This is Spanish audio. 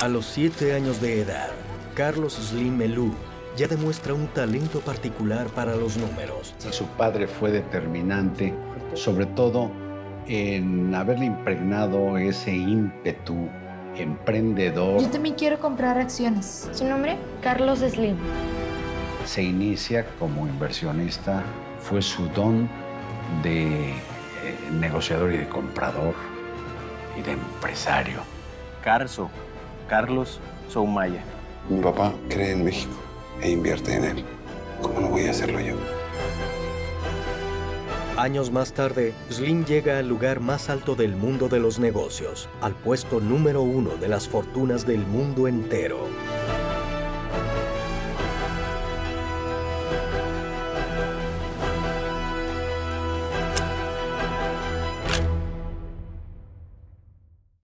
A los siete años de edad, Carlos Slim Melú ya demuestra un talento particular para los números. Su padre fue determinante, sobre todo en haberle impregnado ese ímpetu emprendedor. Yo también quiero comprar acciones. ¿Su nombre? Carlos Slim. Se inicia como inversionista, fue su don de eh, negociador y de comprador y de empresario. Carso, Carlos Soumaya. Mi papá cree en México e invierte en él. ¿Cómo no voy a hacerlo yo? Años más tarde, Slim llega al lugar más alto del mundo de los negocios, al puesto número uno de las fortunas del mundo entero.